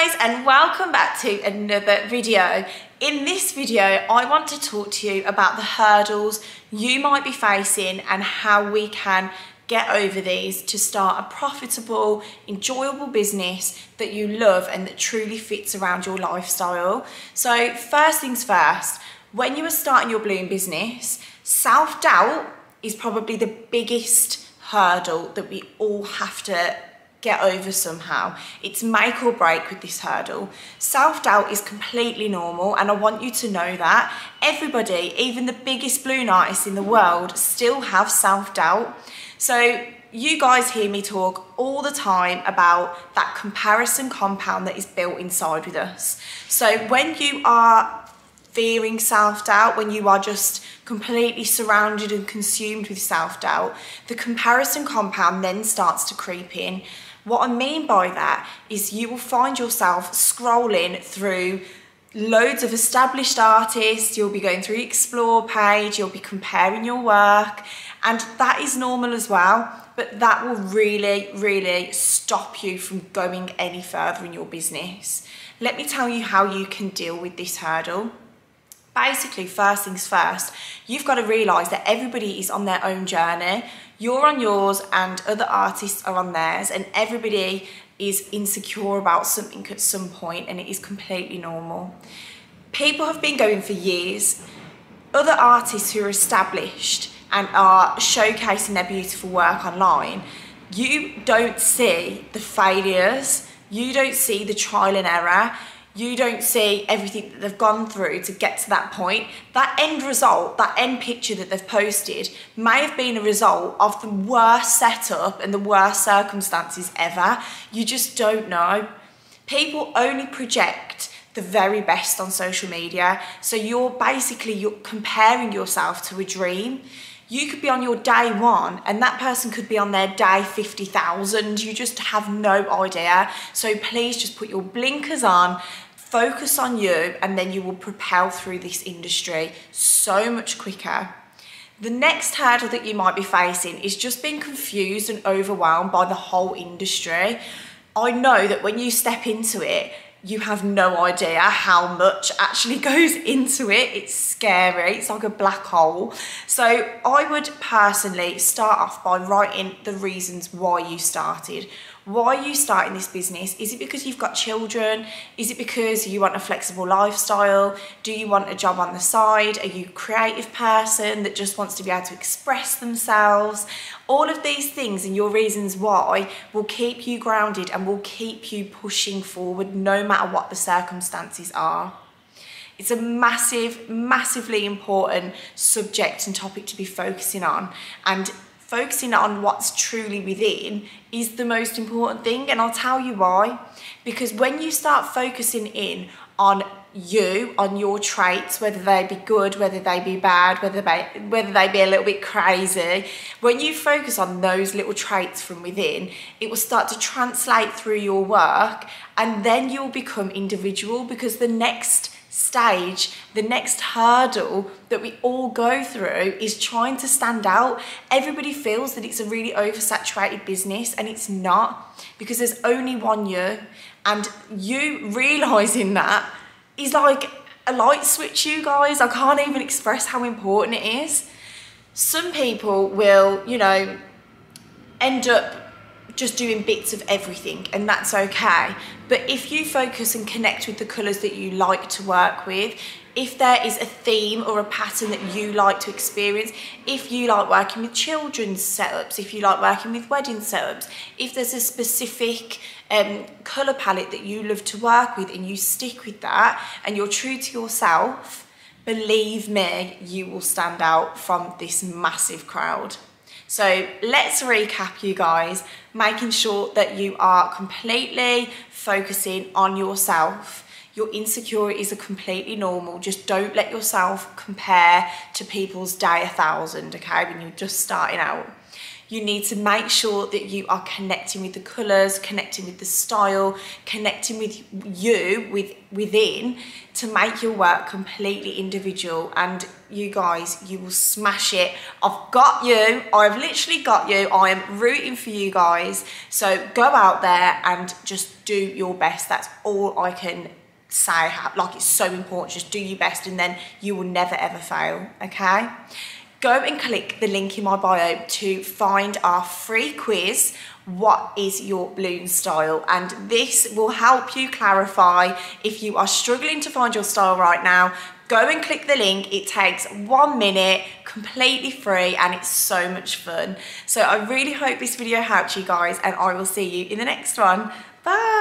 guys and welcome back to another video. In this video, I want to talk to you about the hurdles you might be facing and how we can get over these to start a profitable, enjoyable business that you love and that truly fits around your lifestyle. So first things first, when you are starting your balloon business, self-doubt is probably the biggest hurdle that we all have to get over somehow. It's make or break with this hurdle. Self-doubt is completely normal and I want you to know that. Everybody, even the biggest balloon artists in the world, still have self-doubt. So you guys hear me talk all the time about that comparison compound that is built inside with us. So when you are fearing self-doubt, when you are just completely surrounded and consumed with self-doubt, the comparison compound then starts to creep in what I mean by that is you will find yourself scrolling through loads of established artists, you'll be going through explore page, you'll be comparing your work, and that is normal as well, but that will really, really stop you from going any further in your business. Let me tell you how you can deal with this hurdle basically first things first you've got to realize that everybody is on their own journey. You're on yours and other artists are on theirs and everybody is insecure about something at some point and it is completely normal. People have been going for years. Other artists who are established and are showcasing their beautiful work online you don't see the failures you don't see the trial and error you don't see everything that they've gone through to get to that point. That end result, that end picture that they've posted may have been a result of the worst setup and the worst circumstances ever. You just don't know. People only project the very best on social media. So you're basically you're comparing yourself to a dream you could be on your day one and that person could be on their day 50,000. You just have no idea. So please just put your blinkers on, focus on you, and then you will propel through this industry so much quicker. The next hurdle that you might be facing is just being confused and overwhelmed by the whole industry. I know that when you step into it, you have no idea how much actually goes into it. It's scary, it's like a black hole. So I would personally start off by writing the reasons why you started. Why are you starting this business? Is it because you've got children? Is it because you want a flexible lifestyle? Do you want a job on the side? Are you a creative person that just wants to be able to express themselves? All of these things and your reasons why will keep you grounded and will keep you pushing forward no matter what the circumstances are. It's a massive, massively important subject and topic to be focusing on. And focusing on what's truly within is the most important thing and I'll tell you why. Because when you start focusing in on you on your traits whether they be good whether they be bad whether they whether they be a little bit crazy when you focus on those little traits from within it will start to translate through your work and then you'll become individual because the next stage, the next hurdle that we all go through is trying to stand out. Everybody feels that it's a really oversaturated business and it's not because there's only one you. And you realizing that is like a light switch, you guys. I can't even express how important it is. Some people will, you know, end up just doing bits of everything and that's okay. But if you focus and connect with the colours that you like to work with, if there is a theme or a pattern that you like to experience, if you like working with children's setups, if you like working with wedding setups, if there's a specific um, colour palette that you love to work with and you stick with that and you're true to yourself, believe me, you will stand out from this massive crowd. So let's recap you guys, making sure that you are completely focusing on yourself. Your insecurities are completely normal. Just don't let yourself compare to people's day a thousand, okay, when you're just starting out. You need to make sure that you are connecting with the colours, connecting with the style, connecting with you with within to make your work completely individual. And you guys you will smash it. I've got you. I've literally got you. I am rooting for you guys. So go out there and just do your best. That's all i can say like it's so important just do your best and then you will never ever fail okay? Go and click the link in my bio to find our free quiz what is your balloon style? And this will help you clarify if you are struggling to find your style right now. Go and click the link it takes one minute completely free and it's so much fun. So i really hope this video helped you guys and i will see you in the next one. Bye